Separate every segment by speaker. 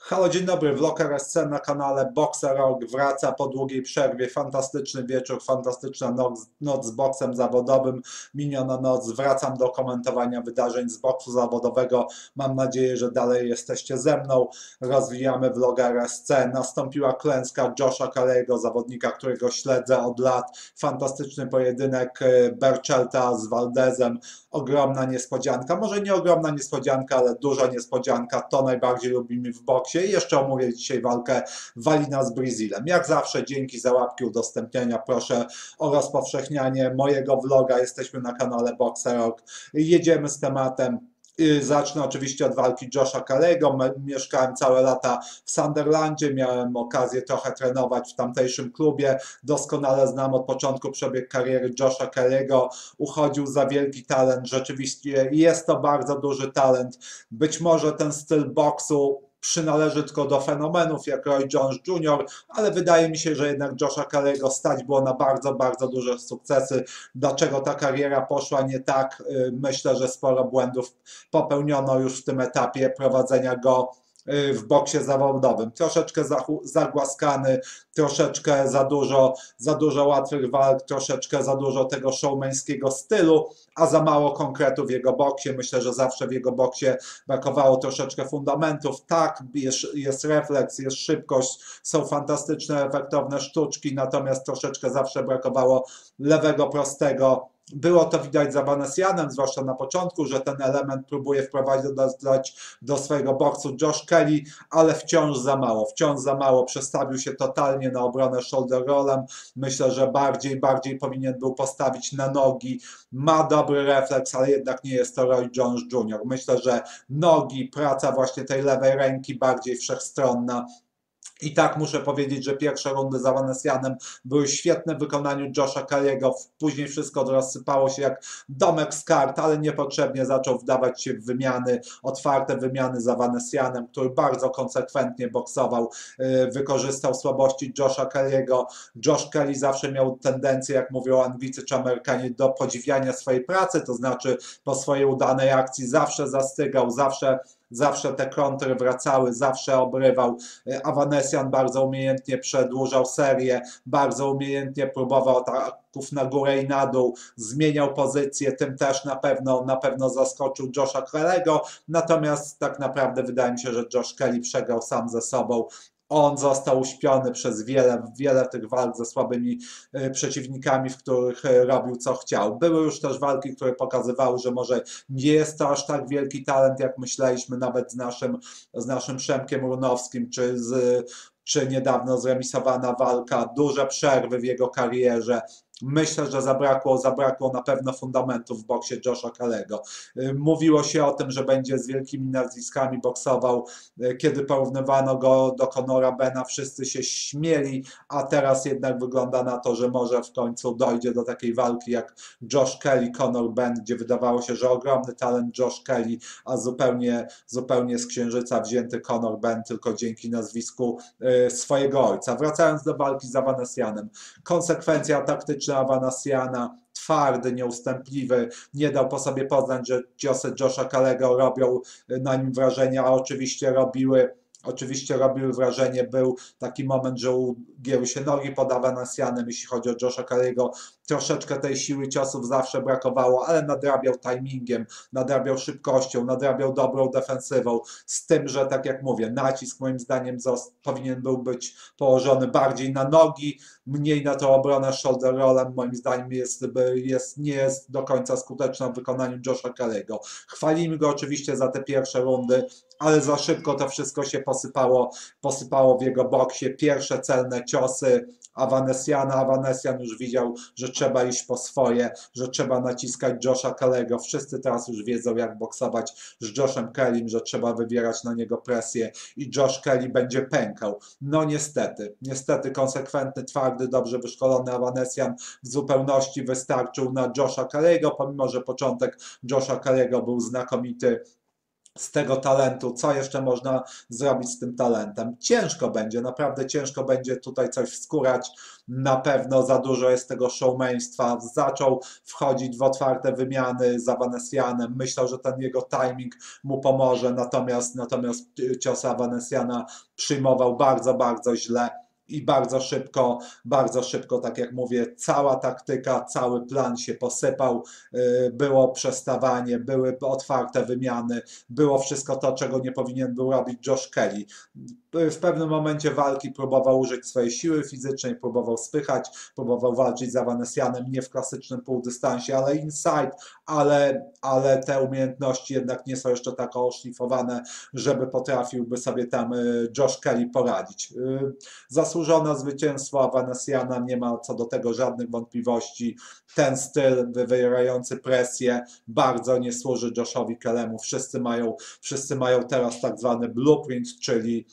Speaker 1: Halo, dzień dobry, vlog RSC na kanale Boxer Rock wraca po długiej przerwie. Fantastyczny wieczór, fantastyczna noc, noc z boksem zawodowym, miniona noc. Wracam do komentowania wydarzeń z boksu zawodowego. Mam nadzieję, że dalej jesteście ze mną. Rozwijamy vlog RSC. Nastąpiła klęska Josha Kalego, zawodnika, którego śledzę od lat. Fantastyczny pojedynek e, Berczelta z Valdezem. Ogromna niespodzianka, może nie ogromna niespodzianka, ale duża niespodzianka. To najbardziej lubimy w boksie boksie i jeszcze omówię dzisiaj walkę Walina z Brazilem. Jak zawsze dzięki za łapki udostępnienia, proszę o rozpowszechnianie mojego vloga. Jesteśmy na kanale Boxerok. Jedziemy z tematem. Zacznę oczywiście od walki Josha Kalego. Mieszkałem całe lata w Sunderlandzie, miałem okazję trochę trenować w tamtejszym klubie. Doskonale znam od początku przebieg kariery Josha Kalego. Uchodził za wielki talent, rzeczywiście jest to bardzo duży talent. Być może ten styl boksu przynależy tylko do fenomenów jak Roy Jones Jr., ale wydaje mi się, że jednak Josha Kalego stać było na bardzo, bardzo duże sukcesy. Dlaczego ta kariera poszła nie tak? Y, myślę, że sporo błędów popełniono już w tym etapie prowadzenia go w boksie zawodowym. Troszeczkę zagłaskany, troszeczkę za dużo, za dużo łatwych walk, troszeczkę za dużo tego showmeńskiego stylu, a za mało konkretów w jego boksie. Myślę, że zawsze w jego boksie brakowało troszeczkę fundamentów. Tak, jest, jest refleks, jest szybkość, są fantastyczne, efektowne sztuczki, natomiast troszeczkę zawsze brakowało lewego, prostego było to widać za Vanessianem, zwłaszcza na początku, że ten element próbuje wprowadzić do swojego boksu Josh Kelly, ale wciąż za mało, wciąż za mało. Przestawił się totalnie na obronę shoulder rollem. Myślę, że bardziej, bardziej powinien był postawić na nogi. Ma dobry refleks, ale jednak nie jest to Roy Jones Jr. Myślę, że nogi, praca właśnie tej lewej ręki bardziej wszechstronna i tak muszę powiedzieć, że pierwsze rundy za Vanessianem były świetne w wykonaniu Josha Kelly'ego. Później wszystko rozsypało się jak domek z kart, ale niepotrzebnie zaczął wdawać się w wymiany, otwarte wymiany za Vanessianem, który bardzo konsekwentnie boksował, y, wykorzystał słabości Josha Kelly'ego. Josh Kelly zawsze miał tendencję, jak mówią Anglicy czy Amerykanie, do podziwiania swojej pracy, to znaczy po swojej udanej akcji zawsze zastygał, zawsze zawsze te kontry wracały, zawsze obrywał. Avanesian bardzo umiejętnie przedłużał serię, bardzo umiejętnie próbował ataków na górę i na dół, zmieniał pozycję, tym też na pewno, na pewno zaskoczył Josha Kelly'ego, natomiast tak naprawdę wydaje mi się, że Josh Kelly przegrał sam ze sobą on został uśpiony przez wiele, wiele tych walk ze słabymi e, przeciwnikami, w których e, robił co chciał. Były już też walki, które pokazywały, że może nie jest to aż tak wielki talent, jak myśleliśmy, nawet z naszym, z naszym Przemkiem Runowskim, czy z czy niedawno zremisowana walka, duże przerwy w jego karierze, Myślę, że zabrakło, zabrakło na pewno fundamentów w boksie Josha Kalego. Y, mówiło się o tym, że będzie z wielkimi nazwiskami boksował. Y, kiedy porównywano go do Conora Bena, wszyscy się śmieli, a teraz jednak wygląda na to, że może w końcu dojdzie do takiej walki jak Josh Kelly, Conor Ben, gdzie wydawało się, że ogromny talent Josh Kelly, a zupełnie, zupełnie z księżyca wzięty Conor Ben tylko dzięki nazwisku y, swojego ojca. Wracając do walki z Avanesianem. Konsekwencja taktyczna Avanasiana, twardy, nieustępliwy, nie dał po sobie poznać, że ciosy Josha Kalego robią na nim wrażenie, a oczywiście robiły Oczywiście robił wrażenie, był taki moment, że ugięły się nogi pod Avanasianem, jeśli chodzi o Josha Carey'ego. Troszeczkę tej siły ciosów zawsze brakowało, ale nadrabiał timingiem, nadrabiał szybkością, nadrabiał dobrą defensywą. Z tym, że tak jak mówię, nacisk moim zdaniem powinien był być położony bardziej na nogi, mniej na tą obronę shoulder rollem. Moim zdaniem jest, jest, nie jest do końca skuteczna w wykonaniu Josha Carey'ego. Chwalimy go oczywiście za te pierwsze rundy, ale za szybko to wszystko się posypało, posypało w jego boksie. Pierwsze celne ciosy Avanesiana. Avanesian już widział, że trzeba iść po swoje, że trzeba naciskać Josha Kelly'ego. Wszyscy teraz już wiedzą, jak boksować z Joshem Kellym, że trzeba wywierać na niego presję i Josh Kelly będzie pękał. No niestety, niestety konsekwentny, twardy, dobrze wyszkolony Avanesian w zupełności wystarczył na Josha Kelly'ego, pomimo, że początek Josha Kelly'ego był znakomity z tego talentu, co jeszcze można zrobić z tym talentem. Ciężko będzie, naprawdę ciężko będzie tutaj coś wskórać. Na pewno za dużo jest tego showmeństwa. Zaczął wchodzić w otwarte wymiany z Avanesianem. Myślał, że ten jego timing mu pomoże, natomiast, natomiast cios Avanesiana przyjmował bardzo, bardzo źle i bardzo szybko, bardzo szybko, tak jak mówię, cała taktyka, cały plan się posypał, y, było przestawanie, były otwarte wymiany, było wszystko to, czego nie powinien był robić Josh Kelly w pewnym momencie walki próbował użyć swojej siły fizycznej, próbował spychać, próbował walczyć z Avanesianem nie w klasycznym półdystansie, ale inside, ale, ale te umiejętności jednak nie są jeszcze tak oszlifowane, żeby potrafiłby sobie tam y, Josh Kelly poradzić. Y, zasłużone zwycięstwo Avanesiana, nie ma co do tego żadnych wątpliwości. Ten styl wywierający presję bardzo nie służy Joshowi Kellemu. Wszyscy mają, wszyscy mają teraz tak zwany blueprint, czyli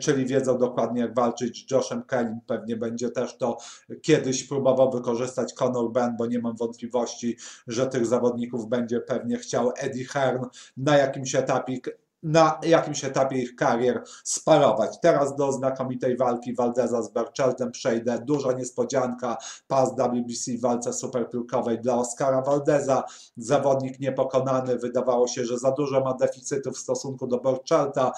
Speaker 1: czyli wiedzą dokładnie jak walczyć z Joshem Kelly. Pewnie będzie też to kiedyś próbował wykorzystać Conor Ben, bo nie mam wątpliwości, że tych zawodników będzie pewnie chciał Eddie Hearn na jakimś etapie na jakimś etapie ich karier sparować. Teraz do znakomitej walki Valdeza z Bercheltem przejdę. Duża niespodzianka, pas WBC w walce superpiłkowej dla Oscara Valdeza. Zawodnik niepokonany, wydawało się, że za dużo ma deficytów w stosunku do Berchelta.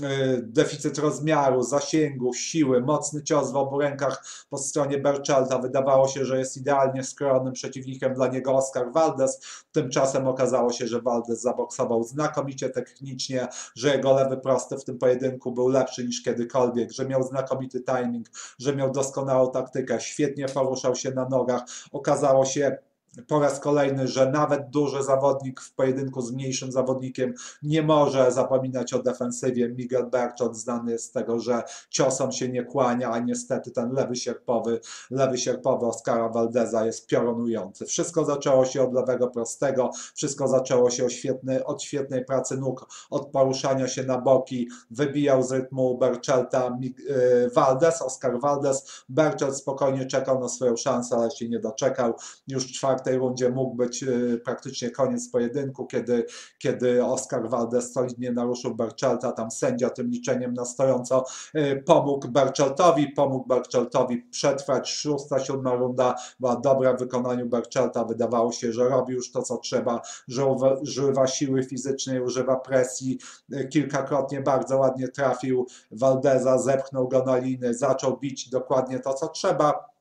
Speaker 1: E, deficyt rozmiaru, zasięgu, siły, mocny cios w obu rękach po stronie Berchelta. Wydawało się, że jest idealnie skrojonym przeciwnikiem dla niego Oscar Valdez. Tymczasem okazało się, że Valdez zaboksował znakomicie technicznie, że jego lewy prosty w tym pojedynku był lepszy niż kiedykolwiek, że miał znakomity timing, że miał doskonałą taktykę, świetnie poruszał się na nogach. Okazało się, po raz kolejny, że nawet duży zawodnik w pojedynku z mniejszym zawodnikiem nie może zapominać o defensywie. Miguel Berchot znany jest z tego, że ciosom się nie kłania, a niestety ten lewy sierpowy, lewy sierpowy Oscara Valdeza jest piorunujący. Wszystko zaczęło się od lewego prostego, wszystko zaczęło się od świetnej, od świetnej pracy nóg, od poruszania się na boki, wybijał z rytmu Berchelta y, Valdez, Oscar Valdez. Berchelt spokojnie czekał na swoją szansę, ale się nie doczekał. Już czwarty czwartej rundzie mógł być y, praktycznie koniec pojedynku, kiedy, kiedy Oscar Valdez solidnie naruszył Berczelta, tam sędzia tym liczeniem na stojąco y, pomógł Berczeltowi, pomógł Berczeltowi przetrwać. Szósta, siódma runda była dobra w wykonaniu Berczelta. Wydawało się, że robi już to, co trzeba, że używa siły fizycznej, używa presji. Y, kilkakrotnie bardzo ładnie trafił Valdeza, zepchnął go na liny, zaczął bić dokładnie to, co trzeba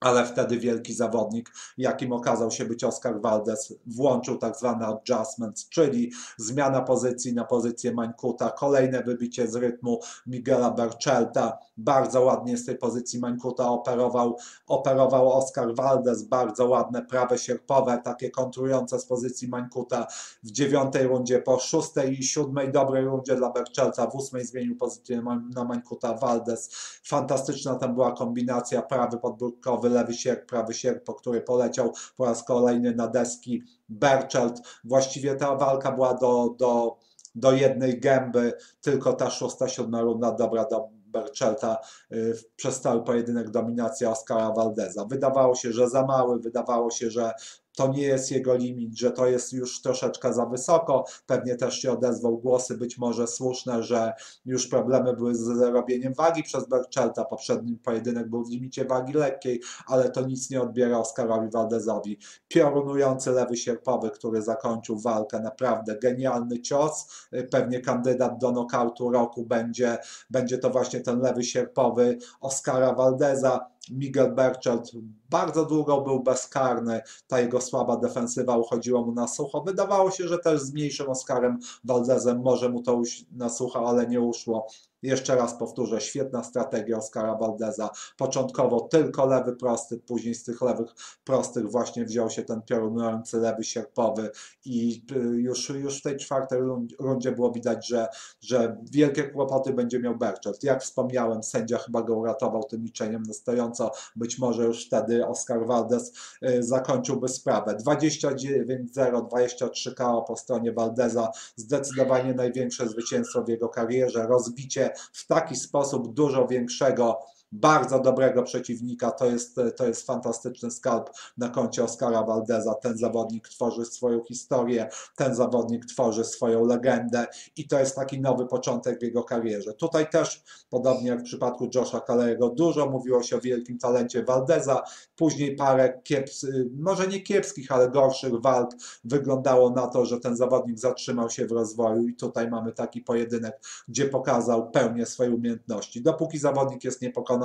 Speaker 1: ale wtedy wielki zawodnik, jakim okazał się być Oscar Valdez, włączył tak zwane adjustments, czyli zmiana pozycji na pozycję Mańkuta, kolejne wybicie z rytmu Miguela Berchelta, bardzo ładnie z tej pozycji Mańkuta operował, operował Oscar Valdez, bardzo ładne prawe sierpowe, takie kontrujące z pozycji Mańkuta w dziewiątej rundzie, po szóstej i siódmej dobrej rundzie dla Berchelta, w ósmej zmienił pozycję na Mańkuta Valdez, fantastyczna tam była kombinacja, prawy podbródkowy, lewy sierp, prawy sierp, po który poleciał po raz kolejny na deski Berchelt. Właściwie ta walka była do, do, do jednej gęby, tylko ta szósta, siódma runda dobra do Berczelta y, przez cały pojedynek dominacja Oscara Valdeza. Wydawało się, że za mały, wydawało się, że to nie jest jego limit, że to jest już troszeczkę za wysoko. Pewnie też się odezwał głosy, być może słuszne, że już problemy były z robieniem wagi przez Berczelta. Poprzedni pojedynek był w limicie wagi lekkiej, ale to nic nie odbiera Oskarowi Waldezowi. Piorunujący lewy sierpowy, który zakończył walkę, naprawdę genialny cios. Pewnie kandydat do nokautu roku będzie, będzie to właśnie ten lewy sierpowy Oskara Waldeza Miguel Berchelt bardzo długo był bezkarny, ta jego słaba defensywa uchodziła mu na sucho. Wydawało się, że też z mniejszym Oskarem Valdezem może mu to na sucho, ale nie uszło. Jeszcze raz powtórzę, świetna strategia Oskara Valdeza. Początkowo tylko lewy prosty, później z tych lewych prostych właśnie wziął się ten piorunujący lewy sierpowy i y, już, już w tej czwartej rundzie było widać, że, że wielkie kłopoty będzie miał Berchelt. Jak wspomniałem, sędzia chyba go uratował tym liczeniem na stojąco. Być może już wtedy Oskar Valdez y, zakończyłby sprawę. 29-0, 23 KO po stronie Valdeza. Zdecydowanie największe zwycięstwo w jego karierze. Rozbicie w taki sposób dużo większego bardzo dobrego przeciwnika. To jest, to jest fantastyczny skalp na koncie Oscara Valdeza. Ten zawodnik tworzy swoją historię, ten zawodnik tworzy swoją legendę i to jest taki nowy początek w jego karierze. Tutaj też, podobnie jak w przypadku Josha Kalego, dużo mówiło się o wielkim talencie Valdeza. Później parę kieps, może nie kiepskich, ale gorszych walk wyglądało na to, że ten zawodnik zatrzymał się w rozwoju i tutaj mamy taki pojedynek, gdzie pokazał pełnię swojej umiejętności. Dopóki zawodnik jest niepokonany,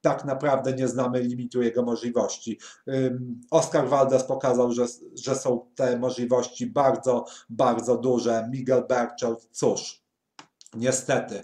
Speaker 1: tak naprawdę nie znamy limitu jego możliwości. Oscar Valdez pokazał, że, że są te możliwości bardzo, bardzo duże. Miguel Berchelt, cóż, niestety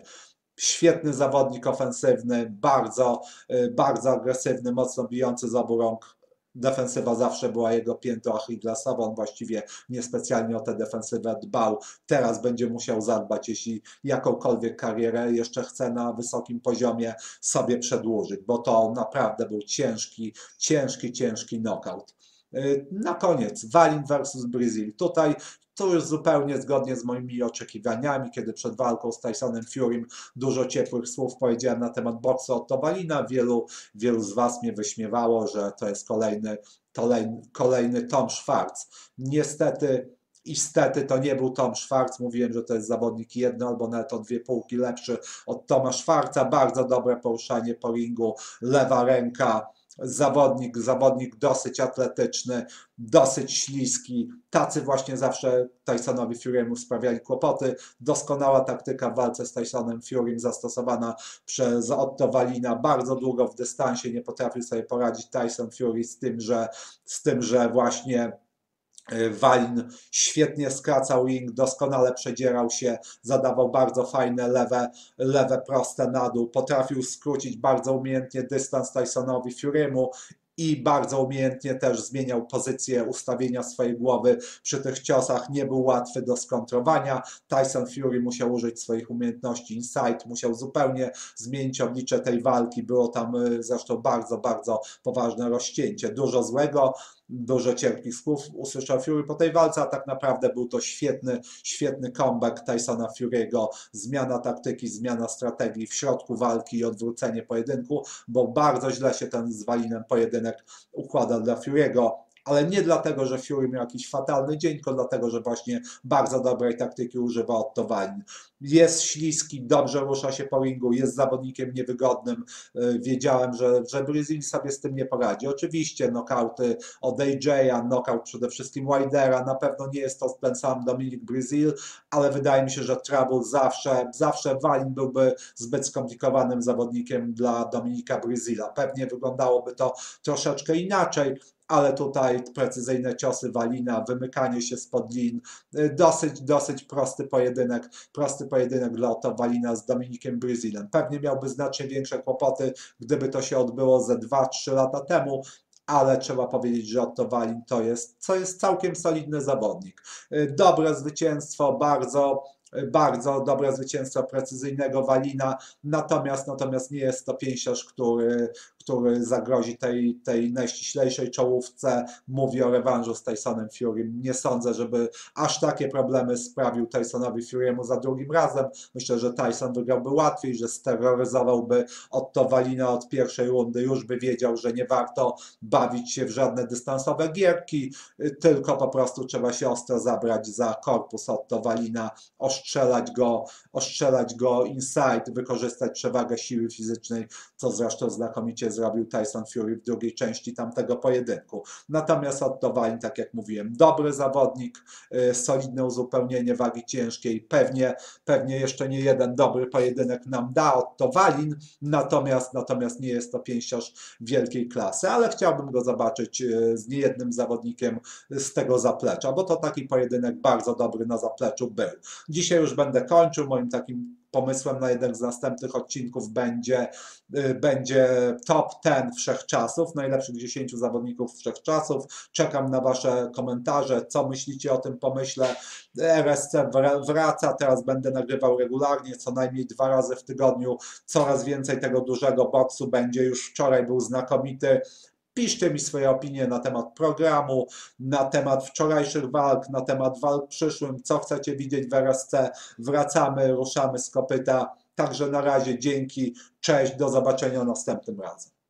Speaker 1: świetny zawodnik ofensywny, bardzo, y, bardzo agresywny, mocno bijący za rąk defensywa zawsze była jego piętą Achillesową, on właściwie niespecjalnie o tę defensywę dbał. Teraz będzie musiał zadbać, jeśli jakąkolwiek karierę jeszcze chce na wysokim poziomie sobie przedłużyć, bo to naprawdę był ciężki, ciężki, ciężki knockout. Y, na koniec, Walin versus Brazil. Tutaj to już zupełnie zgodnie z moimi oczekiwaniami, kiedy przed walką z Tysonem Furym dużo ciepłych słów powiedziałem na temat boksu od Towalina. Wielu, wielu z Was mnie wyśmiewało, że to jest kolejny, kolejny, kolejny Tom Schwarz. Niestety i stety to nie był Tom Schwarz. Mówiłem, że to jest zawodnik jedno albo nawet o dwie półki lepszy od Toma Schwarza. Bardzo dobre poruszanie po ringu, lewa ręka, zawodnik, zawodnik dosyć atletyczny, dosyć śliski. Tacy właśnie zawsze Tysonowi Fury'emu sprawiali kłopoty. Doskonała taktyka w walce z Tysonem Furym zastosowana przez Otto Walina. Bardzo długo w dystansie nie potrafił sobie poradzić Tyson Fury z tym, że, z tym, że właśnie Walin świetnie skracał ring, doskonale przedzierał się, zadawał bardzo fajne lewe, lewe proste na dół, potrafił skrócić bardzo umiejętnie dystans Tysonowi Fury'emu i bardzo umiejętnie też zmieniał pozycję ustawienia swojej głowy przy tych ciosach. Nie był łatwy do skontrowania. Tyson Fury musiał użyć swoich umiejętności insight, musiał zupełnie zmienić oblicze tej walki. Było tam e, zresztą bardzo, bardzo poważne rozcięcie. Dużo złego dużo cierpkich słów usłyszał Fury po tej walce, a tak naprawdę był to świetny, świetny comeback Tysona Fury'ego, zmiana taktyki, zmiana strategii w środku walki i odwrócenie pojedynku, bo bardzo źle się ten z Walinem pojedynek układa dla Fury'ego ale nie dlatego, że Fury miał jakiś fatalny dzień, tylko dlatego, że właśnie bardzo dobrej taktyki używa Otto Walin. Jest śliski, dobrze rusza się po ringu, jest zawodnikiem niewygodnym. E, wiedziałem, że, że Brazil sobie z tym nie poradzi. Oczywiście nokauty od AJ'a, nokaut przede wszystkim Widera, na pewno nie jest to ten sam Dominik Brazil, ale wydaje mi się, że Trouble zawsze, zawsze Walin byłby zbyt skomplikowanym zawodnikiem dla Dominika Brazila. Pewnie wyglądałoby to troszeczkę inaczej, ale tutaj precyzyjne ciosy Walina, wymykanie się spod lin, y, dosyć, dosyć prosty pojedynek, prosty pojedynek dla Otto Walina z Dominikiem Brazilem. Pewnie miałby znacznie większe kłopoty, gdyby to się odbyło ze 2-3 lata temu, ale trzeba powiedzieć, że Otto Walin to jest, co jest całkiem solidny zawodnik. Y, dobre zwycięstwo, bardzo bardzo dobre zwycięstwo precyzyjnego Walina, natomiast, natomiast nie jest to pięściarz, który, który zagrozi tej, tej najściślejszej czołówce. Mówi o rewanżu z Tysonem Fury. Nie sądzę, żeby aż takie problemy sprawił Tysonowi Fury'emu za drugim razem. Myślę, że Tyson wygrałby łatwiej, że steroryzowałby Otto Walina od pierwszej rundy. Już by wiedział, że nie warto bawić się w żadne dystansowe gierki, tylko po prostu trzeba się ostro zabrać za korpus Otto Walina, ostrzelać go, ostrzelać go inside, wykorzystać przewagę siły fizycznej, co zresztą znakomicie zrobił Tyson Fury w drugiej części tamtego pojedynku. Natomiast Otto Walin, tak jak mówiłem, dobry zawodnik, y, solidne uzupełnienie wagi ciężkiej, pewnie, pewnie jeszcze nie jeden dobry pojedynek nam da Otto Walin, natomiast, natomiast nie jest to pięściarz wielkiej klasy, ale chciałbym go zobaczyć y, z niejednym zawodnikiem z tego zaplecza, bo to taki pojedynek bardzo dobry na zapleczu był. Dzisiaj już będę kończył moim takim pomysłem na jeden z następnych odcinków będzie, y, będzie top 10 wszechczasów, najlepszych 10 zawodników wszechczasów. Czekam na Wasze komentarze, co myślicie o tym pomyśle. RSC wraca, teraz będę nagrywał regularnie, co najmniej dwa razy w tygodniu. Coraz więcej tego dużego boksu będzie. Już wczoraj był znakomity Piszcie mi swoje opinie na temat programu, na temat wczorajszych walk, na temat walk przyszłym, co chcecie widzieć w RSC. Wracamy, ruszamy z kopyta. Także na razie dzięki, cześć, do zobaczenia następnym razem.